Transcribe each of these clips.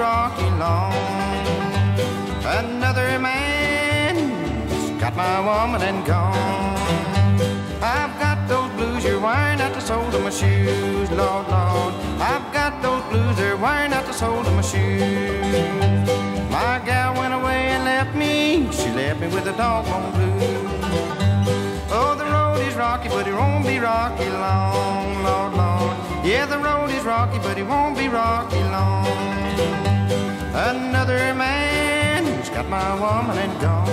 rocky long. Another man's got my woman and gone. I've got those blues, you're wearing out the soles of my shoes, Lord, Lord. I've got those blues, they're wearing out the soles of my shoes. My gal went away and left me, she left me with a doggone blues. Oh, the road is rocky, but it won't be rocky long, Lord, Lord. Yeah, the road is rocky, but it won't be rocky woman and gone.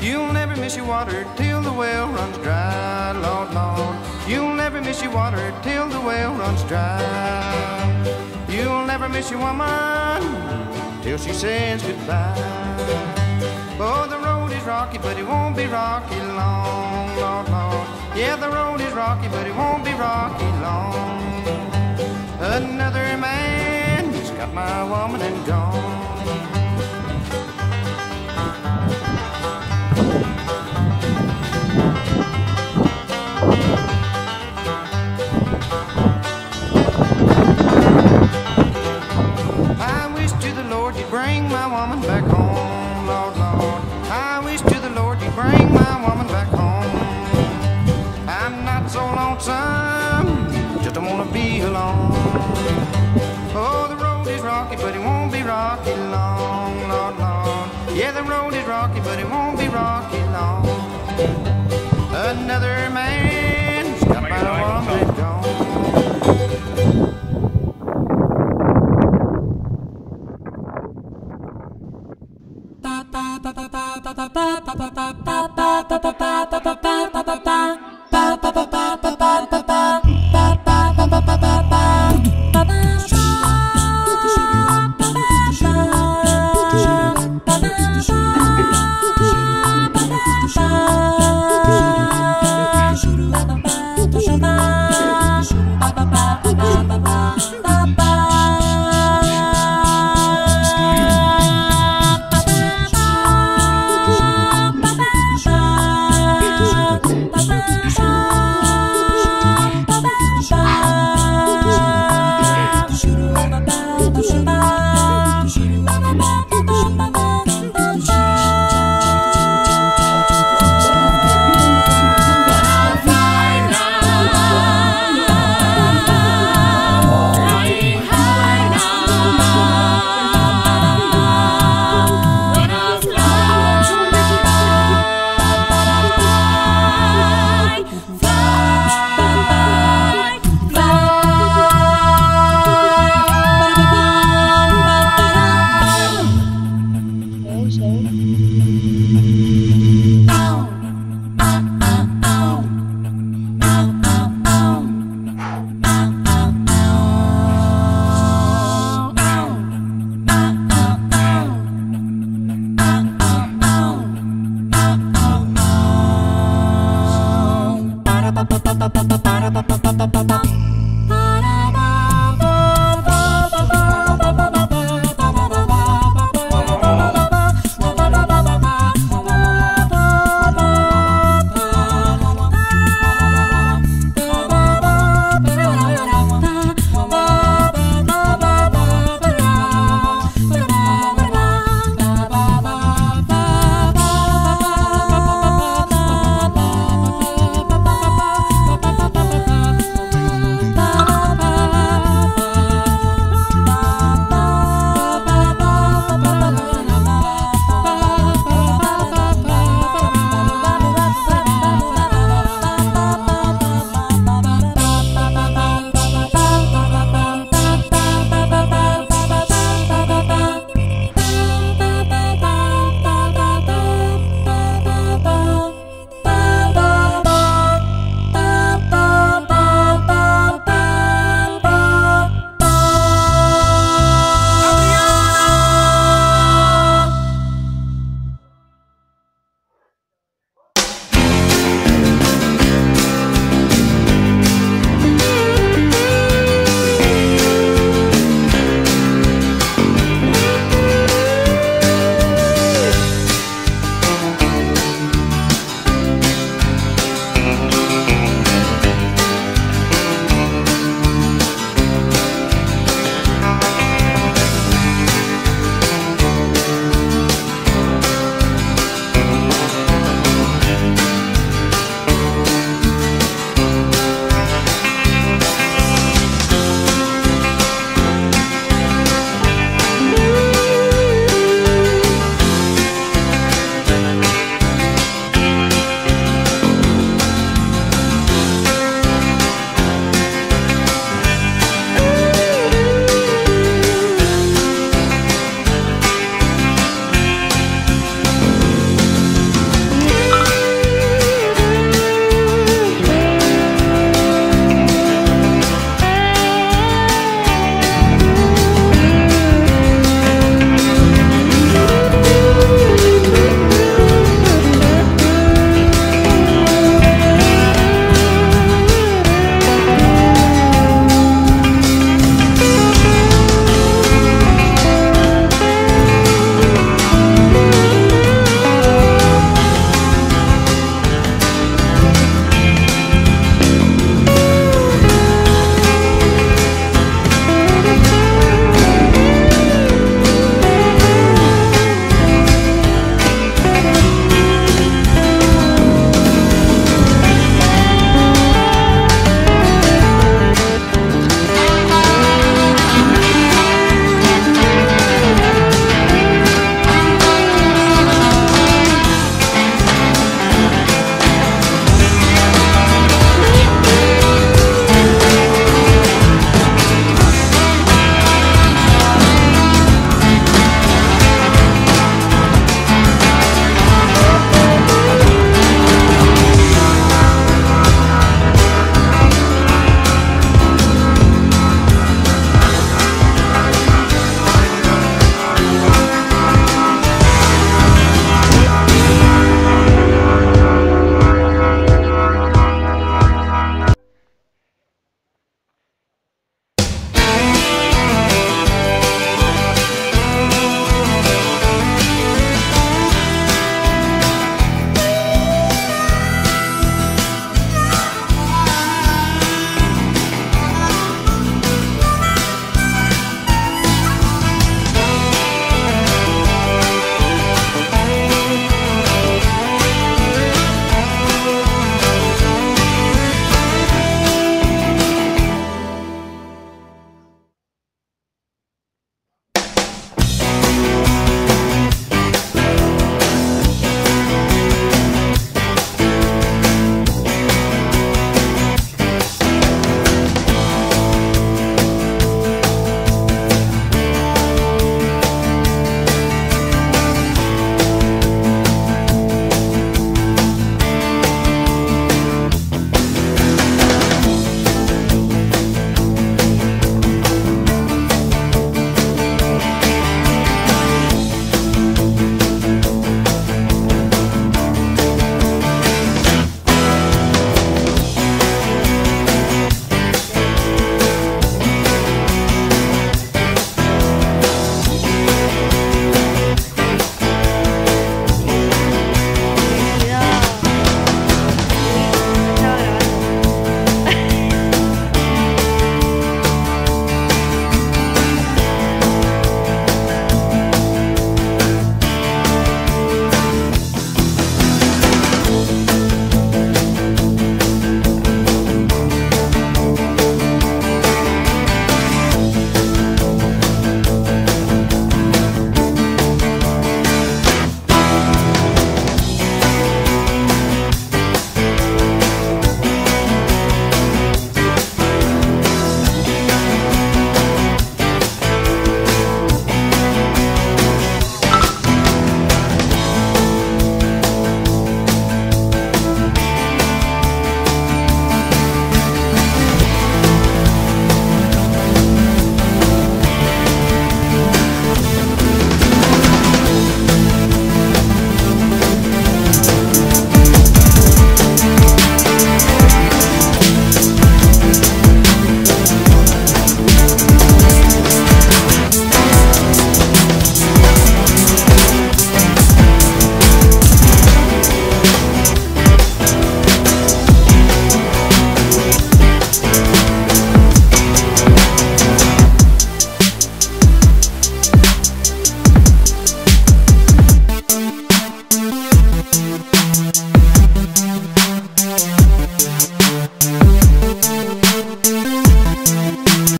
You'll never miss your water till the well runs dry, Lord, Lord. You'll never miss your water till the well runs dry. You'll never miss your woman till she says goodbye. Oh, the road rocky, but it won't be rocky long, Lord, Lord. Yeah, the road is rocky, but it won't be rocky long. Another man's got my woman and gone. I wish to the Lord you'd bring my woman back home, it won't be rocky long. Another man's got my woman gone. Ba-da-ba-ba-ba-ba-ba-ba-ba-ba-ba-ba